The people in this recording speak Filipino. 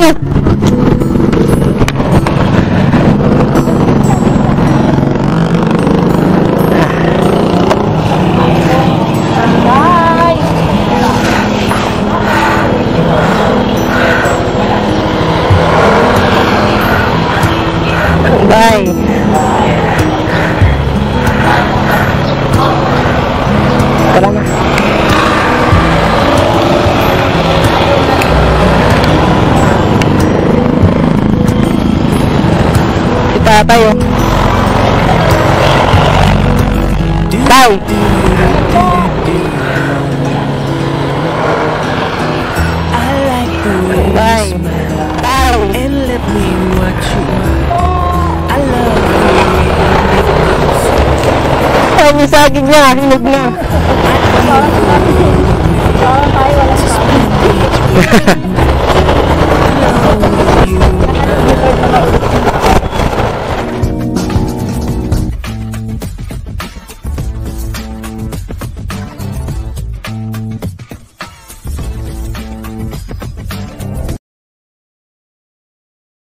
Украина! Kita tayo. Tayo. Bye. Tayo. And let me watch you. I love Sabi sa akin niya, hinog na. Tayo wala sa